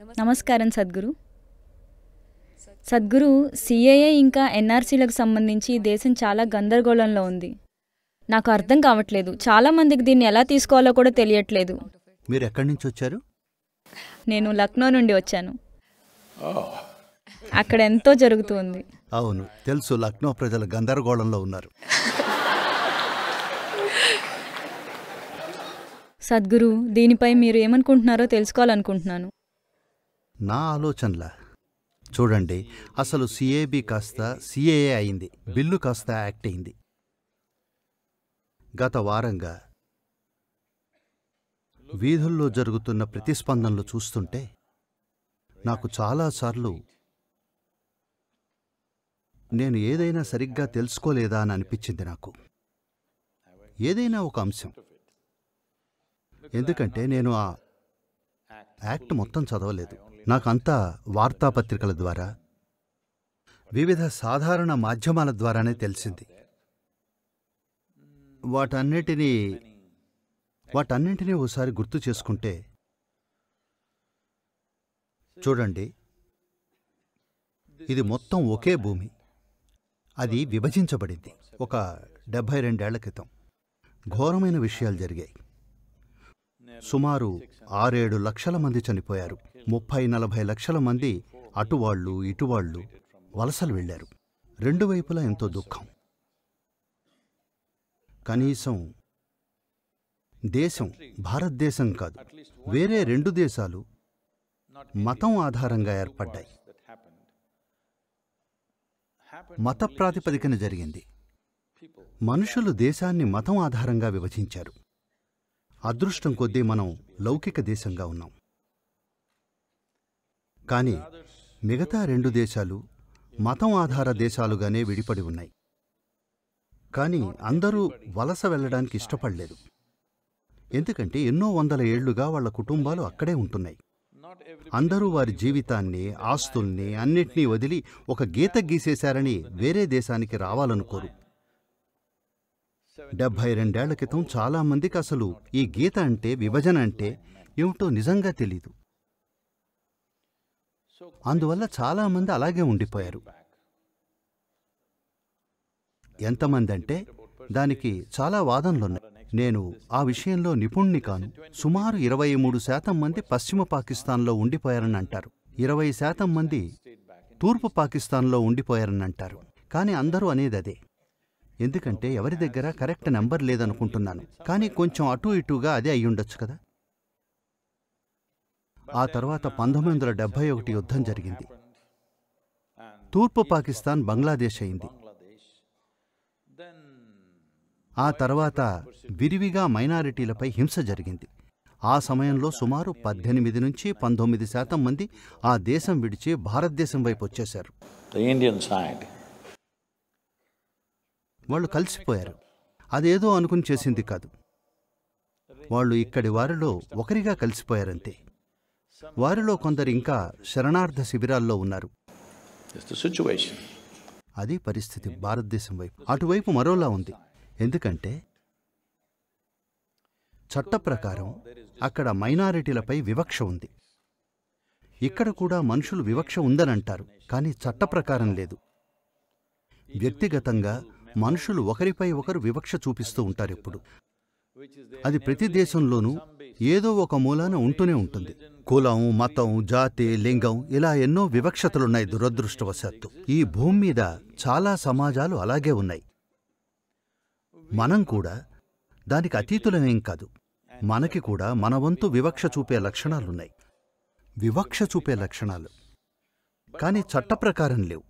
నమస్కారం సద్గురు. సద్గురు సిఏఏ ఇంకా ఎన్ఆర్సీలకు సంబంధించి దేశం చాలా గందరగోళంలో ఉంది. నాకు అర్థం కావట్లేదు. చాలా మందికి దీన్ని ఎలా తీసుకోవాలో కూడా తెలియట్లేదు. మీరు ఎక్కడి నుంచి వచ్చారు? నేను లక్నో నుండి వచ్చాను. అక్కడ ఎంతో జరుగుతుంది అవును తెలుసు లక్నో ప్రజలు గందరగోళంలో ఉన్నారు. సద్గురు దీనిపై మీరు ఏమనుకుంటున్నారో తెలుసుకోవాలనుకుంటున్నాను. నా ఆలోచనలా? చూడండి అసలు సిఏబి కాస్త సిఏఏ అయింది. బిల్లు కాస్త యాక్ట్ అయింది. గత వారంగా వీధుల్లో జరుగుతున్న ప్రతిస్పందనలు చూస్తుంటే నాకు చాలాసార్లు నేను ఏదైనా సరిగ్గా తెలుసుకోలేదా అని అనిపించింది నాకు. ఏదైనా ఒక అంశం. ఎందుకంటే నేను ఆ యాక్ట్ మొత్తం చదవలేదు. నాకంతా వార్తాపత్రికల ద్వారా వివిధ సాధారణ మాధ్యమాల ద్వారానే తెలిసింది. వాటన్నిటినీ వాటన్నింటినీ ఓసారి గుర్తు చేసుకుంటే చూడండి ఇది మొత్తం ఒకే భూమి. అది విభజించబడింది ఒక డెబ్భై రెండేళ్ళ క్రితం. ఘోరమైన విషయాలు జరిగాయి. సుమారు ఆరేడు లక్షల మంది చనిపోయారు. ముప్పై నలభై లక్షల మంది అటువాళ్ళు ఇటువాళ్ళు వలసలు వెళ్ళారు రెండు వైపులా ఎంతో దుఃఖం. కనీసం దేశం భారతదేశం కాదు వేరే రెండు దేశాలు మతం ఆధారంగా ఏర్పడ్డాయి. మత ప్రాతిపదికన జరిగింది. మనుషులు దేశాన్ని మతం ఆధారంగా విభజించారు. అదృష్టం కొద్దీ మనం లౌకిక దేశంగా ఉన్నాం. కానీ మిగతా రెండు దేశాలు మతం ఆధార దేశాలుగానే విడిపడి ఉన్నాయి. కానీ అందరూ వలస వెళ్ళడానికి ఇష్టపడలేదు. ఎందుకంటే ఎన్నో వందల ఏళ్ళుగా వాళ్ళ కుటుంబాలు అక్కడే ఉంటున్నాయి. అందరూ వారి జీవితాన్ని ఆస్తుల్ని అన్నిటినీ వదిలి ఒక గీత గీసేశారని వేరే దేశానికి రావాలనుకోరు. డెబ్భై రెండేళ్ళ క్రితం చాలామందికి అసలు ఈ గీత అంటే విభజన అంటే ఏమిటో నిజంగా తెలీదు. అందువల్ల చాలామంది అలాగే ఉండిపోయారు. ఎంతమంది అంటే దానికి చాలా వాదనలున్నాయి. నేను ఆ విషయంలో నిపుణ్ణి కాను. సుమారు ఇరవై మూడు శాతం మంది పశ్చిమ పాకిస్తాన్లో ఉండిపోయారని అంటారు. ఇరవై శాతం మంది తూర్పు పాకిస్తాన్లో ఉండిపోయారని అంటారు. కానీ అందరూ అనేది అదే. ఎందుకంటే ఎవరి దగ్గర కరెక్ట్ నెంబర్ లేదనుకుంటున్నాను. కానీ కొంచెం అటు ఇటుగా అదే అయ్యుండొచ్చు కదా. ఆ తర్వాత పంతొమ్మిది వందల డెబ్బై ఒకటి యుద్ధం జరిగింది. తూర్పు పాకిస్తాన్ బంగ్లాదేశ్ అయింది. ఆ తర్వాత విరివిగా మైనారిటీలపై హింస జరిగింది. ఆ సమయంలో సుమారు పద్దెనిమిది నుంచి పంతొమ్మిది శాతం మంది ఆ దేశం విడిచి భారతదేశం వైపు వచ్చేశారు. వాళ్ళు కలిసిపోయారు. అదేదో అనుకుని చేసింది కాదు. వాళ్ళు ఇక్కడి వారిలో ఒకరిగా కలిసిపోయారంతే. వారిలో కొందరు ఇంకా శరణార్థ శిబిరాల్లో ఉన్నారు. అది పరిస్థితి భారతదేశం వైపు. అటువైపు మరోలా ఉంది. ఎందుకంటే చట్ట ప్రకారం అక్కడ మైనారిటీలపై వివక్ష ఉంది. ఇక్కడ కూడా మనుషులు వివక్ష ఉందని అంటారు కానీ చట్ట ప్రకారం లేదు. వ్యక్తిగతంగా మనుషులు ఒకరిపై ఒకరు వివక్ష చూపిస్తూ ఉంటారు ఎప్పుడు. అది ప్రతి దేశంలోనూ ఏదో ఒక మూలాన ఉంటూనే ఉంటుంది. కులం మతం జాతి లింగం ఇలా ఎన్నో వివక్షతలున్నాయి దురదృష్టవశాత్తు. ఈ భూమి మీద చాలా సమాజాలు అలాగే ఉన్నాయి. మనం కూడా దానికి అతీతులమేం కాదు. మనకి కూడా మన వంతు వివక్ష చూపే లక్షణాలున్నాయి. వివక్ష చూపే లక్షణాలు. కానీ చట్ట ప్రకారం లేవు.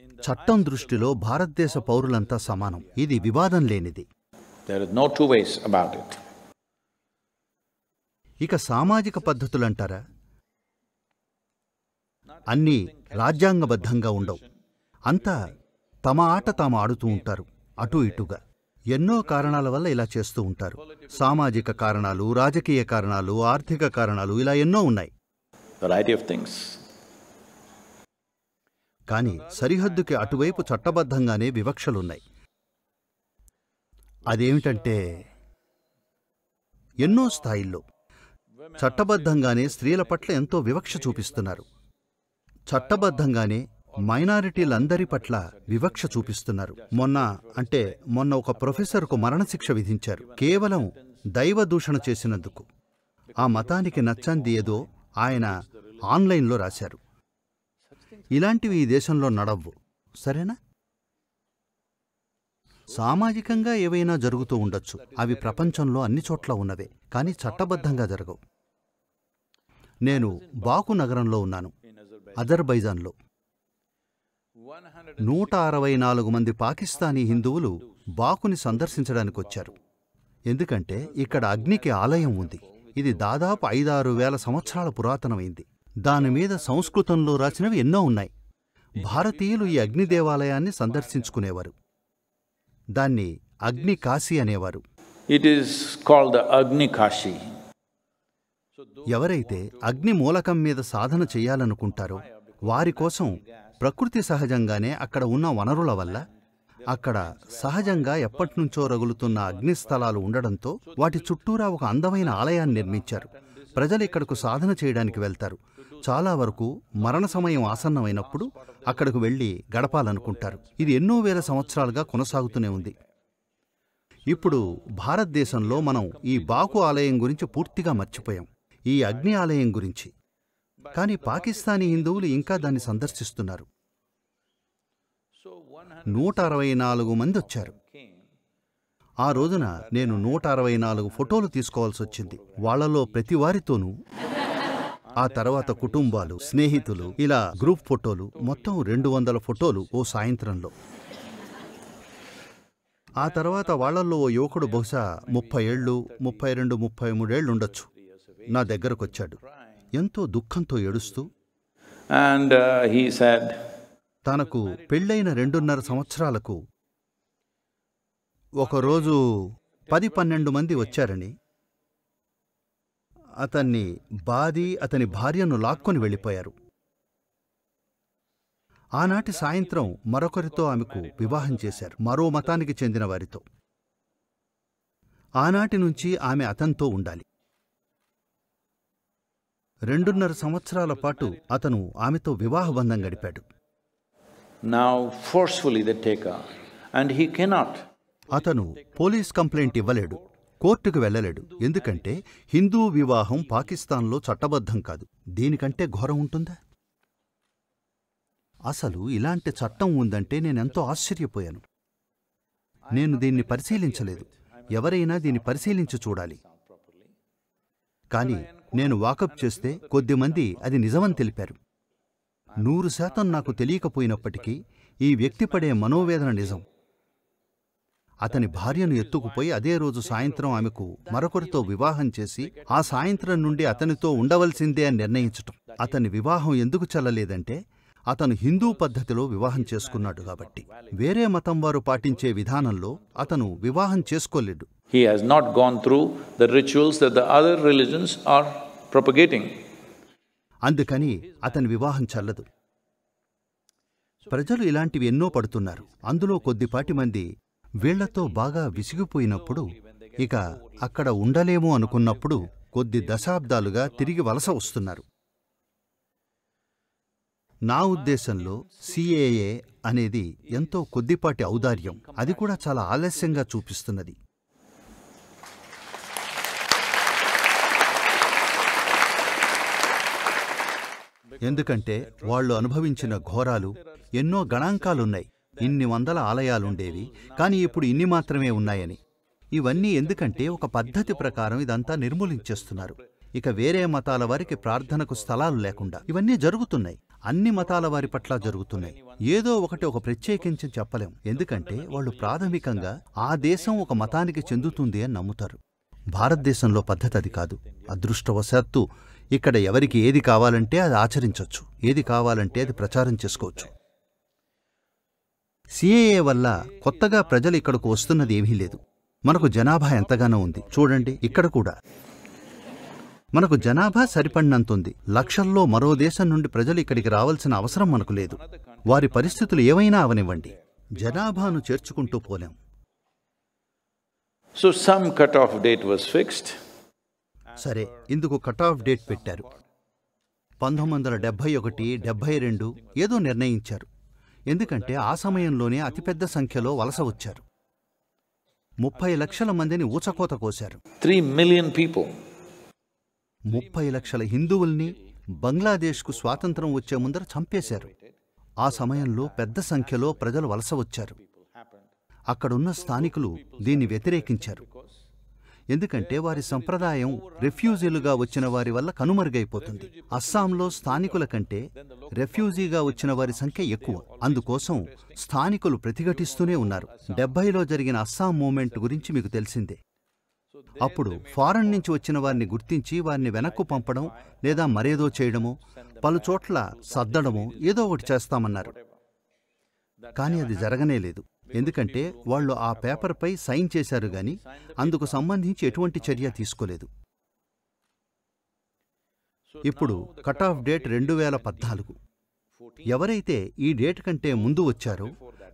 చట్టం దృష్టిలో భారతదేశ పౌరులంతా సమానం. ఇది వివాదం లేనిది. There is no two ways about it. ఇక సామాజిక పద్ధతులంటారా? అన్నీ రాజ్యాంగబద్ధంగా ఉండవు. అంతా తమ ఆట తాము ఆడుతూ ఉంటారు అటూ ఇటుగా. ఎన్నో కారణాల వల్ల ఇలా చేస్తూ ఉంటారు. సామాజిక కారణాలు రాజకీయ కారణాలు ఆర్థిక కారణాలు ఇలా ఎన్నో ఉన్నాయి. కానీ సరిహద్దుకి అటువైపు చట్టబద్ధంగానే వివక్షలున్నాయి. అదేమిటంటే ఎన్నో స్థాయిల్లో చట్టబద్ధంగానే స్త్రీల పట్ల ఎంతో వివక్ష చూపిస్తున్నారు. చట్టబద్ధంగానే మైనారిటీలందరి పట్ల వివక్ష చూపిస్తున్నారు. మొన్న అంటే మొన్న ఒక ప్రొఫెసర్కు మరణశిక్ష విధించారు. కేవలం దైవ దూషణ చేసినందుకు. ఆ మతానికి నచ్చంది ఏదో ఆయన ఆన్లైన్లో రాశారు. ఇలాంటివి ఈ దేశంలో నడవ్వు. సరేనా? సామాజికంగా ఏవైనా జరుగుతూ ఉండొచ్చు. అవి ప్రపంచంలో అన్ని చోట్ల ఉన్నవే కానీ చట్టబద్ధంగా జరగవు. నేను బాకు నగరంలో ఉన్నాను అజర్బైజాన్లో. నూట అరవై నాలుగు మంది పాకిస్తానీ హిందువులు బాకుని సందర్శించడానికి వచ్చారు. ఎందుకంటే ఇక్కడ అగ్నికి ఆలయం ఉంది. ఇది దాదాపు ఐదారు వేల సంవత్సరాల పురాతనమైంది. దానిమీద సంస్కృతంలో రాసినవి ఎన్నో ఉన్నాయి. భారతీయులు ఈ అగ్ని దేవాలయాన్ని సందర్శించుకునేవారు. దాన్ని అగ్ని కాశీ అనేవారు. It is called the Agni ఎవరైతే అగ్ని మూలకం మీద సాధన చేయాలనుకుంటారో వారి కోసం ప్రకృతి సహజంగానే అక్కడ ఉన్న వనరుల వల్ల అక్కడ సహజంగా ఎప్పటినుంచో రగులుతున్న అగ్ని స్థలాలు ఉండడంతో వాటి చుట్టూరా ఒక అందమైన ఆలయాన్ని నిర్మించారు. ప్రజలు ఇక్కడకు సాధన చేయడానికి వెళ్తారు. చాలా వరకు మరణ సమయం ఆసన్నమైనప్పుడు అక్కడకు వెళ్ళి గడపాలనుకుంటారు. ఇది ఎన్నో వేల సంవత్సరాలుగా కొనసాగుతూనే ఉంది. ఇప్పుడు భారతదేశంలో మనం ఈ బాకు ఆలయం గురించి పూర్తిగా మర్చిపోయాం. ఈ అగ్ని ఆలయం గురించి. కానీ పాకిస్తానీ హిందువులు ఇంకా దాన్ని సందర్శిస్తున్నారు. నూట అరవై నాలుగు మంది వచ్చారు. ఆ రోజున నేను నూట అరవై నాలుగు ఫోటోలు తీసుకోవాల్సి వచ్చింది. వాళ్ళలో ప్రతి వారితోనూ ఆ తర్వాత కుటుంబాలు స్నేహితులు ఇలా గ్రూప్ ఫోటోలు మొత్తం రెండు వందల ఫోటోలు ఓ సాయంత్రంలో. ఆ తర్వాత వాళ్ళల్లో ఓ యువకుడు బహుశా ముప్పై ఏళ్ళు ముప్పై రెండు ముప్పై మూడేళ్ళు ఉండొచ్చు. నా దగ్గరకొచ్చాడు. ఎంతో దుఃఖంతో ఏడుస్తూ uh, he said, తనకు పెళ్ళైన రెండున్నర సంవత్సరాలకు ఒకరోజు పది పన్నెండు మంది వచ్చారని అతన్ని బాది అతని భార్యను లాక్కొని వెళ్ళిపోయారు. ఆనాటి సాయంత్రం మరొకరితో ఆమెకు వివాహం చేశారు మరో మతానికి చెందిన వారితో. ఆనాటి నుంచి ఆమె అతనితో ఉండాలి. రెండున్నర సంవత్సరాల పాటు అతను ఆమెతో వివాహబంధం గడిపాడు. అతను పోలీస్ కంప్లైంట్ ఇవ్వలేడు కోర్టుకు వెళ్ళలేడు. ఎందుకంటే హిందూ వివాహం పాకిస్తాన్లో చట్టబద్ధం కాదు. దీనికంటే ఘోరం ఉంటుందా? అసలు ఇలాంటి చట్టం ఉందంటే నేనెంతో ఆశ్చర్యపోయాను. నేను దీన్ని పరిశీలించలేదు. ఎవరైనా దీన్ని పరిశీలించి చూడాలి. కానీ నేను వాకప్ చేస్తే కొద్దిమంది అది నిజమని తెలిపారు. నూరు శాతం నాకు తెలియకపోయినప్పటికీ ఈ వ్యక్తి పడే మనోవేదన నిజం. అతని భార్యను ఎత్తుకుపోయి అదే రోజు సాయంత్రం ఆమెకు మరొకరితో వివాహం చేసి ఆ సాయంత్రం నుండి అతనితో ఉండవలసిందే అని నిర్ణయించటం. అతని వివాహం ఎందుకు చల్లలేదంటే అతను హిందూ పద్ధతిలో వివాహం చేసుకున్నాడు కాబట్టి. వేరే మతం వారు పాటించే విధానంలో అతను వివాహం చేసుకోలేడు. He has not gone through the rituals that the other religions are propagating. అందుకని అతని వివాహం చల్లదు. ప్రజలు ఇలాంటివి ఎన్నో పడుతున్నారు. అందులో కొద్దిపాటి మంది వీళ్ళతో బాగా విసిగిపోయినప్పుడు ఇక అక్కడ ఉండలేము అనుకున్నప్పుడు కొద్ది దశాబ్దాలుగా తిరిగి వలస వస్తున్నారు. నా ఉద్దేశంలో సిఏఏ అనేది ఎంతో కొద్దిపాటి ఔదార్యం. అది కూడా చాలా ఆలస్యంగా చూపిస్తున్నది. ఎందుకంటే వాళ్ళు అనుభవించిన ఘోరాలు ఎన్నో గణాంకాలున్నాయి. ఇన్ని వందల ఆలయాలుండేవి కానీ ఇప్పుడు ఇన్ని మాత్రమే ఉన్నాయని. ఇవన్నీ ఎందుకంటే ఒక పద్ధతి ప్రకారం ఇదంతా నిర్మూలించేస్తున్నారు. ఇక వేరే మతాల వారికి ప్రార్థనకు స్థలాలు లేకుండా ఇవన్నీ జరుగుతున్నాయి. అన్ని మతాల వారి పట్ల జరుగుతున్నాయి. ఏదో ఒకటి ఒక ప్రత్యేకించి చెప్పలేం. ఎందుకంటే వాళ్ళు ప్రాథమికంగా ఆ దేశం ఒక మతానికి చెందుతుంది అని నమ్ముతారు. భారతదేశంలో పద్ధతి అది కాదు. అదృష్టవశాత్తు ఇక్కడ ఎవరికి ఏది కావాలంటే అది ఆచరించవచ్చు ఏది కావాలంటే అది ప్రచారం చేసుకోవచ్చు. సిఏఏ వల్ల కొత్తగా ప్రజలు ఇక్కడకు వస్తున్నది ఏమీ లేదు. మనకు జనాభా ఎంతగానో ఉంది. చూడండి ఇక్కడ కూడా. మనకు జనాభా సరిపడినంత ఉంది లక్షల్లో మరో దేశం నుండి ప్రజలు ఇక్కడికి రావాల్సిన అవసరం మనకు లేదు. వారి పరిస్థితులు ఏవైనా అవనివ్వండి. జనాభాను చేర్చుకుంటూ పోలేం. So some cut off date was fixed సరే ఇందుకు కట్ ఆఫ్ డేట్ పెట్టారు. పంతొమ్మిది వందల డెబ్భై ఒకటి డెబ్భై రెండు ఏదో నిర్ణయించారు. ఎందుకంటే ఆ సమయంలోనే అతిపెద్ద సంఖ్యలో వలస వచ్చారు. ముప్పై లక్షల మందిని ఊచకోత కోశారు. Three million people. ముప్పై లక్షల హిందువుల్ని బంగ్లాదేశ్కు స్వాతంత్రం వచ్చే ముందర చంపేశారు. ఆ సమయంలో పెద్ద సంఖ్యలో ప్రజలు వలస వచ్చారు. అక్కడున్న స్థానికులు దీన్ని వ్యతిరేకించారు. ఎందుకంటే వారి సంప్రదాయం రెఫ్యూజీలుగా వచ్చిన వారి వల్ల కనుమరుగైపోతుంది. అస్సాంలో స్థానికుల కంటే రెఫ్యూజీగా వచ్చిన వారి సంఖ్య ఎక్కువ. అందుకోసం స్థానికులు ప్రతిఘటిస్తూనే ఉన్నారు. డెబ్బైలో జరిగిన అస్సాం మూమెంట్ గురించి మీకు తెలిసిందే. అప్పుడు ఫారెన్ నుంచి వచ్చిన వారిని గుర్తించి వారిని వెనక్కు పంపడం లేదా మరేదో చేయడమో పలుచోట్ల సర్దడమో ఏదో ఒకటి చేస్తామన్నారు. కానీ అది జరగనే లేదు. ఎందుకంటే వాళ్ళు ఆ పేపర్పై సైన్ చేశారు గాని అందుకు సంబంధించి ఎటువంటి చర్య తీసుకోలేదు. ఇప్పుడు కట్ ఆఫ్ డేట్ రెండు వేల పద్నాలుగు. ఎవరైతే ఈ డేట్ కంటే ముందు వచ్చారో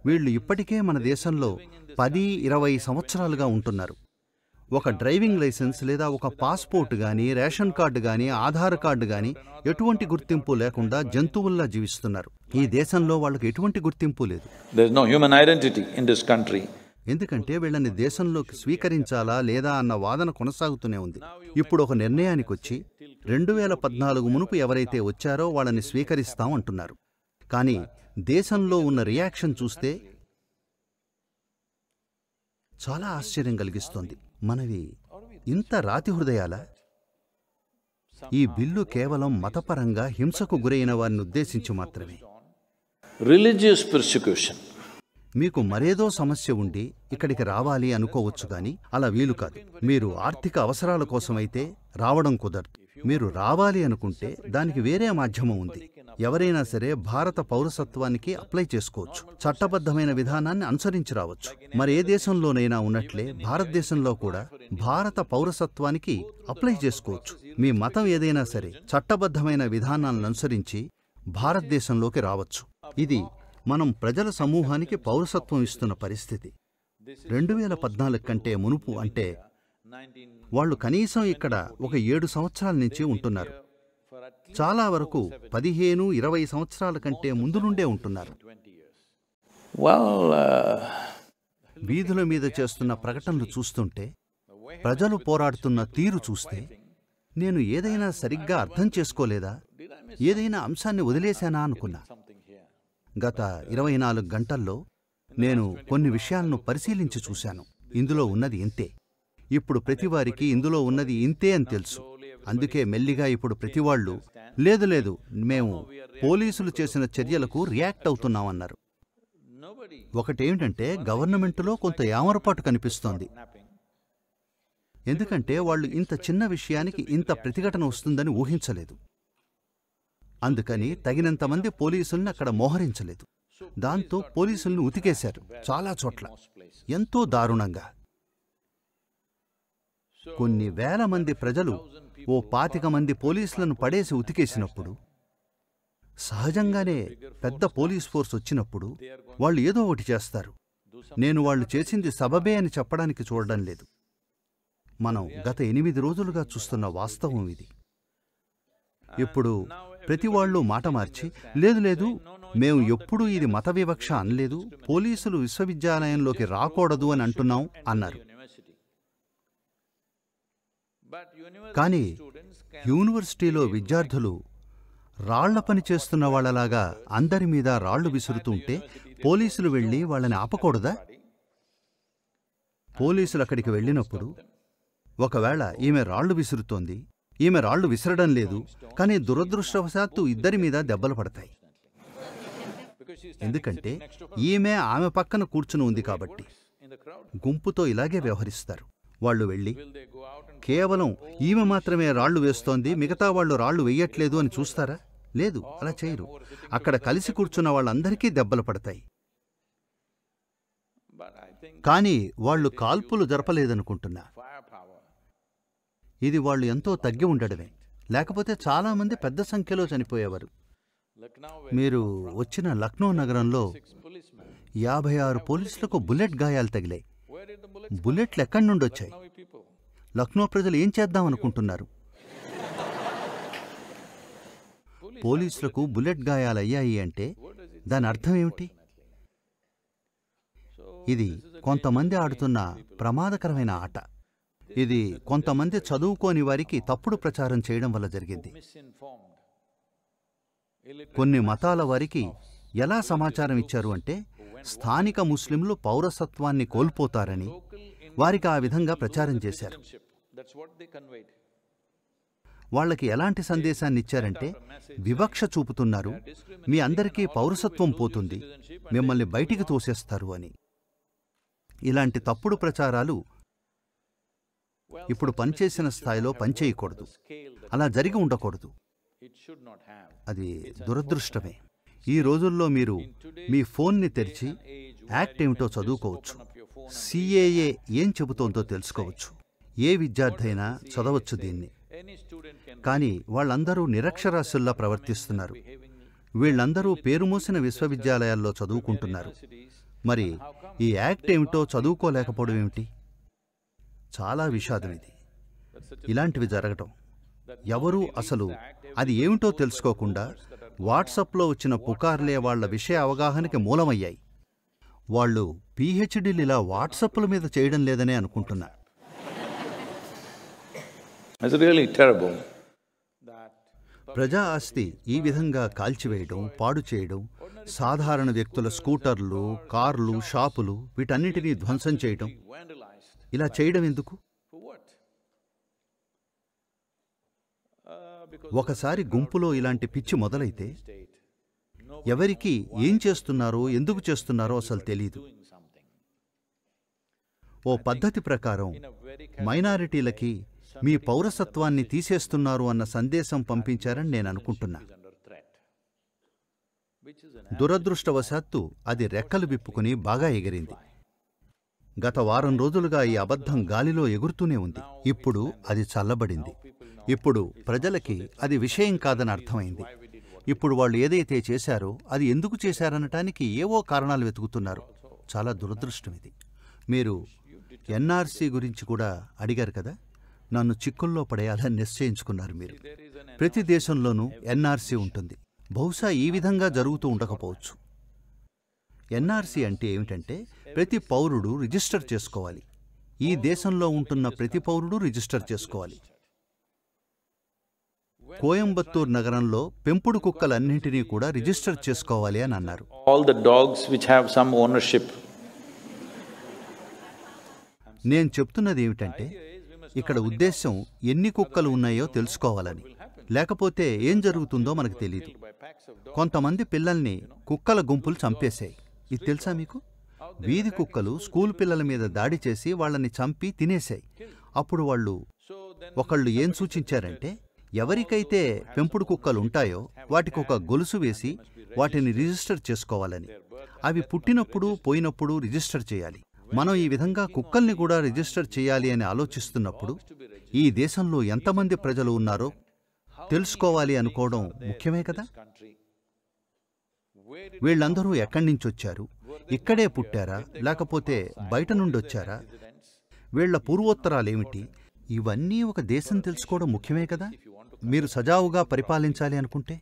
వీళ్ళు ఇప్పటికే మన దేశంలో పది ఇరవై సంవత్సరాలుగా ఉంటున్నారు. ఒక డ్రైవింగ్ లైసెన్స్ లేదా ఒక పాస్పోర్ట్ గాని రేషన్ కార్డు గాని ఆధార్ కార్డు గాని ఎటువంటి గుర్తింపు లేకుండా జంతువుల్లా జీవిస్తున్నారు. ఈ దేశంలో వాళ్ళకి ఎటువంటి గుర్తింపు లేదు. No human identity in this country. ఎందుకంటే వీళ్ళని దేశంలోకి స్వీకరించాలా లేదా అన్న వాదన కొనసాగుతూనే ఉంది. ఇప్పుడు ఒక నిర్ణయానికి వచ్చి రెండు వేల పద్నాలుగు మునుపు ఎవరైతే వచ్చారో వాళ్ళని స్వీకరిస్తాం అంటున్నారు. కానీ దేశంలో ఉన్న రియాక్షన్ చూస్తే చాలా ఆశ్చర్యం కలిగిస్తోంది. మనవి ఇంత రాతి హృదయాల? ఈ బిల్లు కేవలం మతపరంగా హింసకు గురైన వారిని ఉద్దేశించి మాత్రమే. Religious persecution. మీకు మరేదో సమస్య ఉండి ఇక్కడికి రావాలి అనుకోవచ్చు గాని అలా వీలు కాదు. మీరు ఆర్థిక అవసరాల కోసమైతే రావడం కుదరదు. మీరు రావాలి అనుకుంటే దానికి వేరే మాధ్యమం ఉంది. ఎవరైనా సరే భారత పౌరసత్వానికి అప్లై చేసుకోవచ్చు. చట్టబద్ధమైన విధానాన్ని అనుసరించి రావచ్చు. మరి ఏ దేశంలోనైనా ఉన్నట్లే భారతదేశంలో కూడా భారత పౌరసత్వానికి అప్లై చేసుకోవచ్చు. మీ మతం ఏదైనా సరే చట్టబద్ధమైన విధానాలను అనుసరించి భారతదేశంలోకి రావచ్చు. ఇది మనం ప్రజల సమూహానికి పౌరసత్వం ఇస్తున్న పరిస్థితి. రెండు వేల పద్నాలుగు కంటే మునుపు అంటే వాళ్ళు కనీసం ఇక్కడ ఒక ఏడు సంవత్సరాల నుంచి ఉంటున్నారు. చాలా వరకు పదిహేను ఇరవై సంవత్సరాల కంటే ముందు నుండే ఉంటున్నారు. Uh, వీధుల మీద చేస్తున్న ప్రకటనలు చూస్తుంటే ప్రజలు పోరాడుతున్న తీరు చూస్తే నేను ఏదైనా సరిగ్గా అర్థం చేసుకోలేదా? ఏదైనా అంశాన్ని వదిలేశానా అనుకున్నా. గత ఇరవై నాలుగు గంటల్లో నేను కొన్ని విషయాలను పరిశీలించి చూశాను. ఇందులో ఉన్నది ఇంతే. ఇప్పుడు ప్రతివారికి ఇందులో ఉన్నది ఇంతే అని తెలుసు. అందుకే మెల్లిగా ఇప్పుడు ప్రతివాళ్ళు లేదు లేదు మేము పోలీసులు చేసిన చర్యలకు రియాక్ట్ అవుతున్నామన్నారు. ఒకటేమిటంటే గవర్నమెంటులో కొంత యామరపాటు కనిపిస్తోంది. ఎందుకంటే వాళ్ళు ఇంత చిన్న విషయానికి ఇంత ప్రతిఘటన వస్తుందని ఊహించలేదు. అందుకని తగినంతమంది పోలీసుల్ని అక్కడ మోహరించలేదు. దాంతో పోలీసుల్ని ఉతికేశారు చాలా చోట్ల. ఎంతో దారుణంగా. కొన్ని వేల మంది ప్రజలు ఓ పాతిక మంది పోలీసులను పడేసి ఉతికేసినప్పుడు సహజంగానే పెద్ద పోలీస్ ఫోర్స్ వచ్చినప్పుడు వాళ్ళు ఏదో ఒకటి చేస్తారు. నేను వాళ్ళు చేసింది సబబే అని చెప్పడానికి చూడడం లేదు. మనం గత ఎనిమిది రోజులుగా చూస్తున్న వాస్తవం ఇది. ఇప్పుడు ప్రతి వాళ్ళు మాట మార్చి లేదు లేదు మేము ఎప్పుడూ ఇది మత వివక్ష అనలేదు పోలీసులు విశ్వవిద్యాలయంలోకి రాకూడదు అని అంటున్నాం అన్నారు. కానీ యూనివర్సిటీలో విద్యార్థులు రాళ్ళ పని చేస్తున్న వాళ్ళలాగా అందరి మీద రాళ్ళు విసురుతుంటే పోలీసులు వెళ్ళి వాళ్ళని ఆపకూడదా? పోలీసులు అక్కడికి వెళ్ళినప్పుడు ఒకవేళ ఈమె రాళ్ళు విసురుతోంది ఈమె రాళ్ళు విసరడం లేదు కానీ దురదృష్టవశాత్తు ఇద్దరి మీద దెబ్బలు పడతాయి. ఎందుకంటే ఈమె ఆమె పక్కన కూర్చుని ఉంది కాబట్టి గుంపుతో ఇలాగే వ్యవహరిస్తారు. వాళ్ళు వెళ్ళి కేవలం ఈమె మాత్రమే రాళ్ళు వేస్తోంది మిగతా వాళ్ళు రాళ్ళు వెయ్యట్లేదు అని చూస్తారా? లేదు అలా చేయరు. అక్కడ కలిసి కూర్చున్న వాళ్ళందరికీ దెబ్బలు పడతాయి. కానీ వాళ్ళు కాల్పులు జరపలేదనుకుంటున్నా. ఇది వాళ్ళు ఎంతో తగ్గి ఉండడమే. లేకపోతే చాలామంది పెద్ద సంఖ్యలో చనిపోయేవారు. మీరు వచ్చిన లక్నో నగరంలో యాభై ఆరు పోలీసులకు బుల్లెట్ గాయాలు తగిలాయి. బుల్లెట్లు ఎక్కడి నుండి వచ్చాయి లక్నో ప్రజలు ఏం చేద్దాం అనుకుంటున్నారు పోలీసులకు బుల్లెట్ గాయాలయ్యాయి అంటే దాని అర్థం ఏమిటి? ఇది కొంతమంది ఆడుతున్న ప్రమాదకరమైన ఆట. ఇది కొంతమంది చదువుకోని వారికి తప్పుడు ప్రచారం చేయడం వల్ల జరిగింది. కొన్ని మతాల వారికి ఎలా సమాచారం ఇచ్చారు అంటే స్థానిక ముస్లింలు పౌరసత్వాన్ని కోల్పోతారని వారికి ఆ విధంగా ప్రచారం చేశారు. వాళ్ళకి ఎలాంటి సందేశాన్ని ఇచ్చారంటే వివక్ష చూపుతున్నారు మీ అందరికీ పౌరసత్వం పోతుంది మిమ్మల్ని బయటికి తోసేస్తారు అని. ఇలాంటి తప్పుడు ప్రచారాలు ఇప్పుడు పనిచేసిన స్థాయిలో పనిచేయకూడదు. అలా జరిగి ఉండకూడదు. అది దురదృష్టమే. ఈ రోజుల్లో మీరు మీ ఫోన్ని తెరిచి యాక్ట్ ఏమిటో చదువుకోవచ్చు. సిఏఏ ఏం చెబుతోందో తెలుసుకోవచ్చు. ఏ విద్యార్థి అయినా చదవచ్చు దీన్ని. కానీ వాళ్ళందరూ నిరక్షరాస్యుల్లా ప్రవర్తిస్తున్నారు. వీళ్ళందరూ పేరుమోసిన విశ్వవిద్యాలయాల్లో చదువుకుంటున్నారు. మరి ఈ యాక్ట్ ఏమిటో చదువుకోలేకపోవడం ఏమిటి? చాలా విషాదం ఇది. ఇలాంటివి జరగటం. ఎవరూ అసలు అది ఏమిటో తెలుసుకోకుండా వాట్సాప్లో వచ్చిన పుకార్లే వాళ్ళ విషయ అవగాహనకి మూలమయ్యాయి. వాళ్ళు పీహెచ్డీలు ఇలా వాట్సాప్ల మీద చేయడం లేదనే అనుకుంటున్నా. ప్రజా ఆస్తి ఈ విధంగా కాల్చివేయడం పాడు చేయడం సాధారణ వ్యక్తుల స్కూటర్లు కార్లు షాపులు వీటన్నిటినీ ధ్వంసం చేయడం. ఇలా చేయడం ఎందుకు? ఒకసారి గుంపులో ఇలాంటి పిచ్చి మొదలైతే ఎవరికి ఏం చేస్తున్నారో ఎందుకు చేస్తున్నారో అసలు తెలియదు ఓ పద్ధతి ప్రకారం మైనారిటీలకి మీ పౌరసత్వాన్ని తీసేస్తున్నారు అన్న సందేశం పంపించారని నేను అనుకుంటున్నా. దురదృష్టవశాత్తు అది రెక్కలు విప్పుకుని బాగా ఎగిరింది. గత వారం రోజులుగా ఈ అబద్ధం గాలిలో ఎగురుతూనే ఉంది. ఇప్పుడు అది చల్లబడింది. ఇప్పుడు ప్రజలకి అది విషయం కాదని అర్థమైంది. ఇప్పుడు వాళ్ళు ఏదైతే చేశారో అది ఎందుకు చేశారనటానికి ఏవో కారణాలు వెతుకుతున్నారు. చాలా దురదృష్టం ఇది మీరు ఎన్ఆర్సీ గురించి కూడా అడిగారు కదా? నన్ను చిక్కుల్లో పడేయాలని నిశ్చయించుకున్నారు మీరు. ప్రతి దేశంలోనూ ఎన్ఆర్సీ ఉంటుంది. బహుశా ఈ విధంగా జరుగుతూ ఉండకపోవచ్చు. ఎన్ఆర్సీ అంటే ఏమిటంటే ప్రతి పౌరుడు రిజిస్టర్ చేసుకోవాలి. ఈ దేశంలో ఉంటున్న ప్రతి పౌరుడు రిజిస్టర్ చేసుకోవాలి. కోయంబత్తూర్ నగరంలో పెంపుడు కుక్కలన్నింటినీ కూడా రిజిస్టర్ చేసుకోవాలి అని అన్నారు. The dogs which have some ownership. నేను చెప్తున్నది ఏమిటంటే ఇక్కడ ఉద్దేశం ఎన్ని కుక్కలు ఉన్నాయో తెలుసుకోవాలని. లేకపోతే ఏం జరుగుతుందో మనకు తెలియదు కొంతమంది పిల్లల్ని కుక్కల గుంపులు చంపేశాయి. ఇది తెలుసా మీకు? వీధి కుక్కలు స్కూల్ పిల్లల మీద దాడి చేసి వాళ్ళని చంపి తినేశాయి. అప్పుడు వాళ్ళు ఒకళ్ళు ఏం సూచించారంటే ఎవరికైతే పెంపుడు కుక్కలు ఉంటాయో వాటికి ఒక గొలుసు వేసి వాటిని రిజిస్టర్ చేసుకోవాలని. అవి పుట్టినప్పుడు పోయినప్పుడు రిజిస్టర్ చేయాలి. మనం ఈ విధంగా కుక్కల్ని కూడా రిజిస్టర్ చేయాలి అని ఆలోచిస్తున్నప్పుడు ఈ దేశంలో ఎంతమంది ప్రజలు ఉన్నారో తెలుసుకోవాలి అనుకోవడం ముఖ్యమే కదా? వీళ్ళందరూ ఎక్కడి నుంచి వచ్చారు ఇక్కడే పుట్టారా? లేకపోతే బయట నుండి వచ్చారా వీళ్ళ పూర్వోత్తరాలేమిటి? ఇవన్నీ ఒక దేశం తెలుసుకోవడం ముఖ్యమే కదా? మీరు సజావుగా పరిపాలించాలి అనుకుంటే?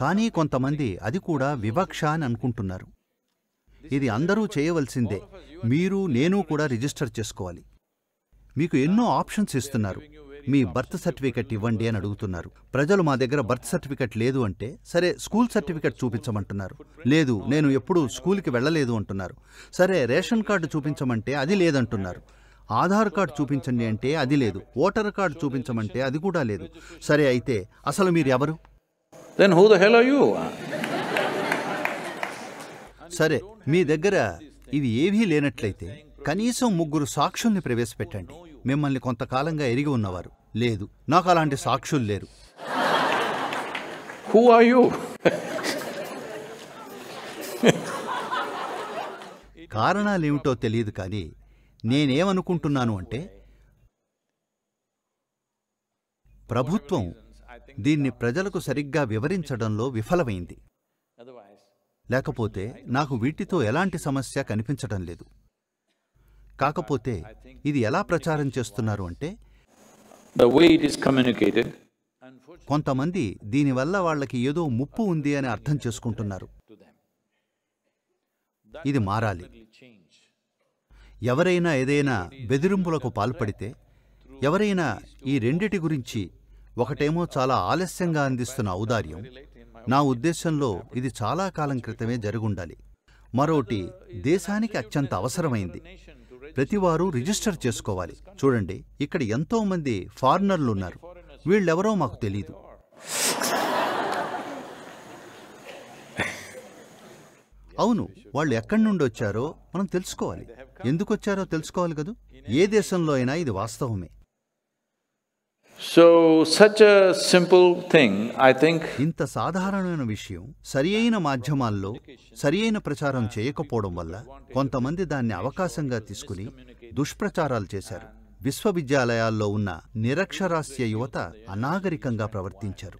కానీ కొంతమంది అది కూడా వివక్ష అని అనుకుంటున్నారు. ఇది అందరూ చేయవలసిందే. మీరు నేను కూడా రిజిస్టర్ చేసుకోవాలి. మీకు ఎన్నో ఆప్షన్స్ ఇస్తున్నారు. మీ బర్త్ సర్టిఫికెట్ ఇవ్వండి అని అడుగుతున్నారు. ప్రజలు మా దగ్గర బర్త్ సర్టిఫికెట్ లేదు అంటే సరే స్కూల్ సర్టిఫికెట్ చూపించమంటున్నారు. లేదు నేను ఎప్పుడూ స్కూల్కి వెళ్ళలేదు అంటున్నారు. సరే రేషన్ కార్డు చూపించమంటే అది లేదంటున్నారు. ఆధార్ కార్డు చూపించండి అంటే అది లేదు. ఓటర్ కార్డు చూపించమంటే అది కూడా లేదు. సరే అయితే అసలు మీరు ఎవరు Then who the hell are you? సరే మీ దగ్గర ఇవి ఏవీ లేనట్లయితే కనీసం ముగ్గురు సాక్షుల్ని ప్రవేశపెట్టండి. మిమ్మల్ని కొంతకాలంగా ఎరిగి ఉన్నవారు. లేదు నాకు అలాంటి సాక్షులు లేరు. Who are you? కారణాలేమిటో తెలియదు కానీ నేనేమనుకుంటున్నాను అంటే ప్రభుత్వం దీన్ని ప్రజలకు సరిగ్గా వివరించడంలో విఫలమైంది. లేకపోతే నాకు వీటితో ఎలాంటి సమస్య కనిపించడం లేదు. కాకపోతే ఇది ఎలా ప్రచారం చేస్తున్నారు అంటే కొంతమంది దీనివల్ల వాళ్ళకి ఏదో ముప్పు ఉంది అని అర్థం చేసుకుంటున్నారు. ఇది మారాలి. ఎవరైనా ఏదైనా బెదిరింపులకు పాల్పడితే ఎవరైనా ఈ రెండిటి గురించి ఒకటేమో చాలా ఆలస్యంగా అందిస్తున్న ఔదార్యం. నా ఉద్దేశంలో ఇది చాలా కాలం క్రితమే జరుగుండాలి. మరోటి దేశానికి అత్యంత అవసరమైంది. ప్రతివారు రిజిస్టర్ చేసుకోవాలి. చూడండి ఇక్కడ ఎంతో మంది ఫారినర్లు ఉన్నారు వీళ్ళెవరో మాకు తెలియదు అవును వాళ్ళు ఎక్కడి నుండి వచ్చారో మనం తెలుసుకోవాలి. ఎందుకు వచ్చారో తెలుసుకోవాలి కదూ? ఏ దేశంలో అయినా ఇది వాస్తవమే. Such a simple thing, I think, ఇంత సాధారణమైన విషయం సరి అయిన మాధ్యమాల్లో సరి అయిన ప్రచారం చేయకపోవడం వల్ల కొంతమంది దాన్ని అవకాశంగా తీసుకుని దుష్ప్రచారాలు చేశారు. విశ్వవిద్యాలయాల్లో ఉన్న నిరక్షరాస్య యువత అనాగరికంగా ప్రవర్తించారు.